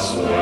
us.